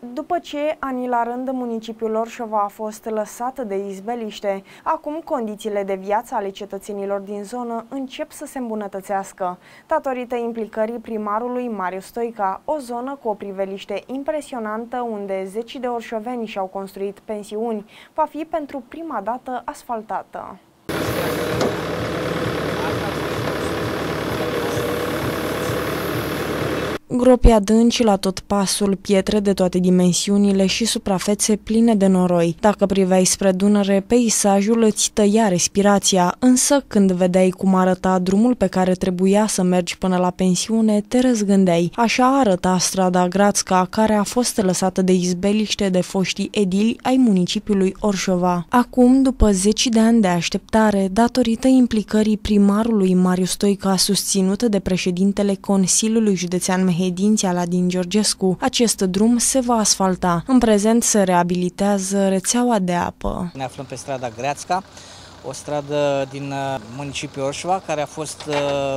După ce ani la rând municipiul Orșova a fost lăsat de izbeliște, acum condițiile de viață ale cetățenilor din zonă încep să se îmbunătățească. Datorită implicării primarului Marius Stoica, o zonă cu o priveliște impresionantă unde zeci de orșoveni și-au construit pensiuni, va fi pentru prima dată asfaltată. Gropi adânci la tot pasul, pietre de toate dimensiunile și suprafețe pline de noroi. Dacă priveai spre Dunăre, peisajul îți tăia respirația, însă când vedeai cum arăta drumul pe care trebuia să mergi până la pensiune, te răzgândeai. Așa arăta strada Grațca, care a fost lăsată de izbeliște de foștii edili ai municipiului Orșova. Acum, după zeci de ani de așteptare, datorită implicării primarului Marius Stoica, susținută de președintele Consiliului Județean Mehedin, Dinția la din Georgescu, acest drum se va asfalta. În prezent se reabilitează rețeaua de apă. Ne aflăm pe strada Greațca, o stradă din uh, municipiul Orșova, care a fost uh,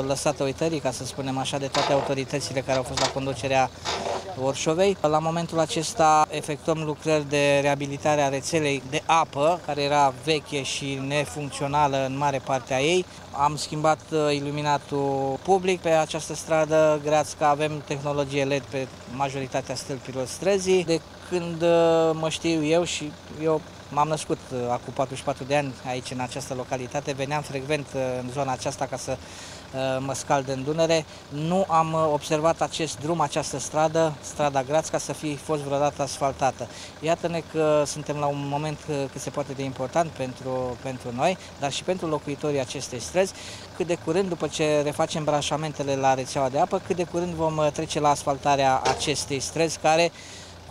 lăsată uitării, ca să spunem așa, de toate autoritățile care au fost la conducerea Orșovei. La momentul acesta efectuăm lucrări de reabilitare a rețelei de apă, care era veche și nefuncțională în mare parte a ei. Am schimbat uh, iluminatul public pe această stradă, grație că avem tehnologie LED pe majoritatea stâlpilor străzii. De când mă știu eu și eu M-am născut uh, acum 44 de ani aici în această localitate, veneam frecvent uh, în zona aceasta ca să uh, mă scald în Dunăre. Nu am observat acest drum, această stradă, strada Grațca, să fi fost vreodată asfaltată. Iată-ne că suntem la un moment cât se poate de important pentru, pentru noi, dar și pentru locuitorii acestei străzi. Cât de curând, după ce refacem branșamentele la rețeaua de apă, cât de curând vom trece la asfaltarea acestei străzi care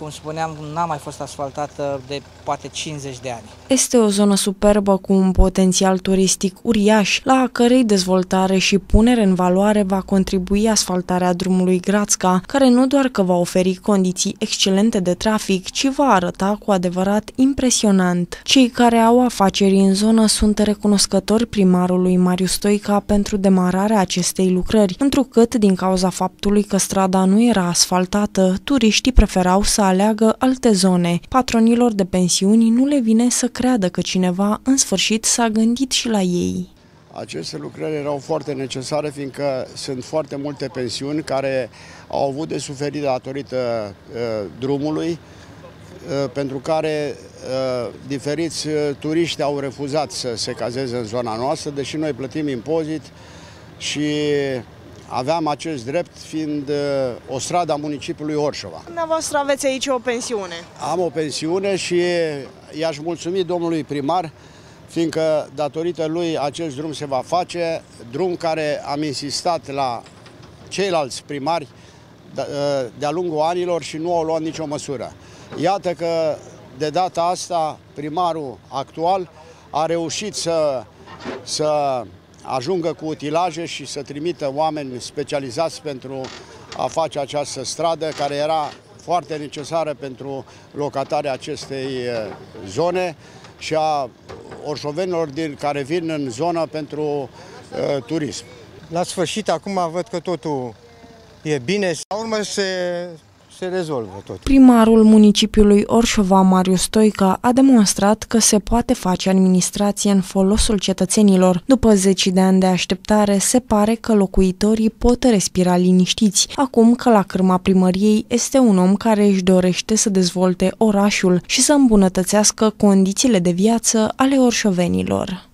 cum spuneam, n-a mai fost asfaltată de poate 50 de ani. Este o zonă superbă cu un potențial turistic uriaș, la a cărei dezvoltare și punere în valoare va contribui asfaltarea drumului Grațca, care nu doar că va oferi condiții excelente de trafic, ci va arăta cu adevărat impresionant. Cei care au afaceri în zonă sunt recunoscători primarului Marius Stoica pentru demararea acestei lucrări, întrucât din cauza faptului că strada nu era asfaltată, turiștii preferau să aleagă alte zone. Patronilor de pensiuni nu le vine să creadă că cineva în sfârșit s-a gândit și la ei. Aceste lucrări erau foarte necesare, fiindcă sunt foarte multe pensiuni care au avut de suferit datorită uh, drumului, uh, pentru care uh, diferiți uh, turiști au refuzat să se cazeze în zona noastră, deși noi plătim impozit și aveam acest drept fiind uh, o stradă a municipiului Orșova. Dumneavoastră aveți aici o pensiune. Am o pensiune și i-aș mulțumi domnului primar fiindcă datorită lui acest drum se va face, drum care am insistat la ceilalți primari uh, de-a lungul anilor și nu au luat nicio măsură. Iată că de data asta primarul actual a reușit să, să ajungă cu utilaje și să trimită oameni specializați pentru a face această stradă care era foarte necesară pentru locatarea acestei eh, zone și a orșovenilor din, care vin în zonă pentru uh, turism. La sfârșit, acum văd că totul e bine. La urmă se se rezolvă tot. Primarul municipiului Orșova, Marius Stoica, a demonstrat că se poate face administrație în folosul cetățenilor. După zeci de ani de așteptare, se pare că locuitorii pot respira liniștiți, acum că la cârma primăriei este un om care își dorește să dezvolte orașul și să îmbunătățească condițiile de viață ale orșovenilor.